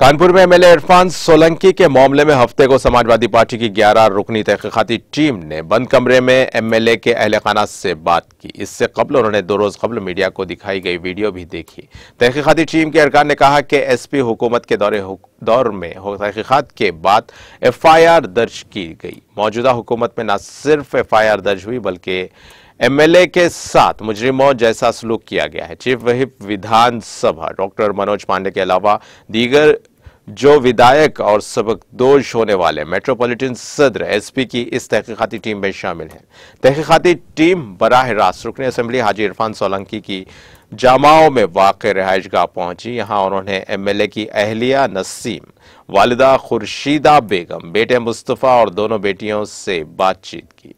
कानपुर में एमएलए इरफान सोलंकी के मामले में हफ़्ते को समाजवादी पार्टी की 11 रुकनी तहकीकाती टीम ने बंद कमरे में एमएलए के अहल खाना से बात की। इससे कबल उन्होंने दो रोज कबल मीडिया को दिखाई गई वीडियो भी देखी। तहकीकाती टीम के अरकान ने कहा कि एसपी हुकूमत के दौरे दौर में तहकीकात के बाद एफआईआर दर्ज की गई। मौजूदा हुकूमत में न सिर्फ़ एफआईआर दर्ज हुई, बल्कि एमएलए के साथ मुजरिमों जैसा सलूक किया गया है। चीफ विहिप विधानसभा डॉक्टर मनोज पांडे के अलावा दीगर जो विधायक और सबक दोष होने वाले मेट्रोपॉलिटन सदर एसपी की इस तहकीकाती टीम में शामिल हैं। तहकीकाती टीम बराह रास्त रुकन असम्बली हाजी इरफान सोलंकी की जामाओं में वाक़ रहायश गाह पहुँची। यहाँ उन्होंने एमएलए की अहलिया नसीम, वालिदा खुर्शीदा बेगम, बेटे मुस्तफ़ा और दोनों बेटियों से बातचीत की।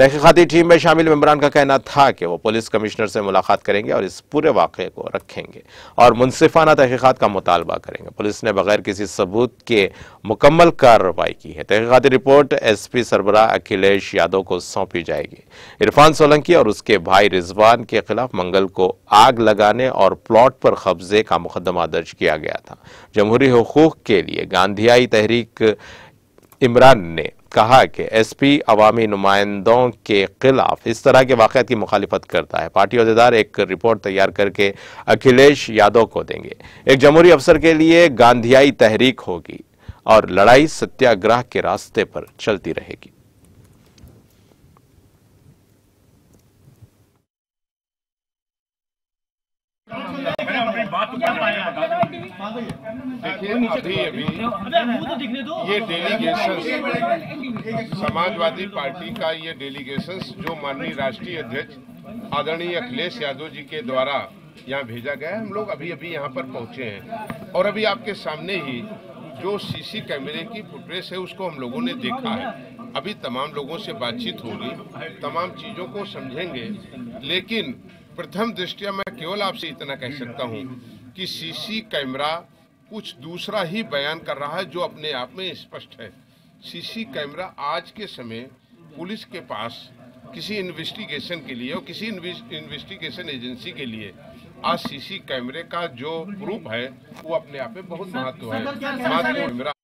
तहकीकती टीम में शामिल मेम्बरान का कहना था कि वो पुलिस कमिश्नर से मुलाकात करेंगे और इस पूरे वाक़े को रखेंगे और मुनसिफाना तहकीकत का मुतालबा करेंगे। पुलिस ने बगैर किसी सबूत के मुकम्मल कार्रवाई की है। तहकीकती रिपोर्ट एस पी सरबरा अखिलेश यादव को सौंपी जाएगी। इरफान सोलंकी और उसके भाई रिजवान के खिलाफ मंगल को आग लगाने और प्लॉट पर कब्जे का मुकदमा दर्ज किया गया था। जमहूरी हकूक के लिए गांधीयाई तहरीक इमरान ने कहा कि एस पी अवामी नुमाइंदों के खिलाफ इस तरह के वाक़ की मुखालफत करता है। पार्टी अहदेदार एक रिपोर्ट तैयार करके अखिलेश यादव को देंगे। एक जमहूरी अफसर के लिए गांधियाई तहरीक होगी और लड़ाई सत्याग्रह के रास्ते पर चलती रहेगी। देखिए अभी अभी ये डेलीगेशन समाजवादी पार्टी का ये डेलीगेशन जो माननीय राष्ट्रीय अध्यक्ष आदरणीय अखिलेश यादव जी के द्वारा यहाँ भेजा गया है हम लोग अभी अभी यहाँ पर पहुँचे हैं। और अभी आपके सामने ही जो सीसी कैमरे की फुटेज है उसको हम लोगों ने देखा है। अभी तमाम लोगों से बातचीत होगी तमाम चीज़ों को समझेंगे लेकिन प्रथम दृष्टिया मैं केवल आपसे इतना कह सकता हूँ कि सीसी कैमरा कुछ दूसरा ही बयान कर रहा है जो अपने आप में स्पष्ट है। सीसी कैमरा आज के समय पुलिस के पास किसी इन्वेस्टिगेशन के लिए और किसी इन्वेस्टिगेशन एजेंसी के लिए आज सीसी कैमरे का जो प्रूफ है वो अपने आप में बहुत महत्व है। महत्व